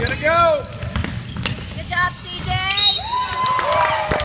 gonna go.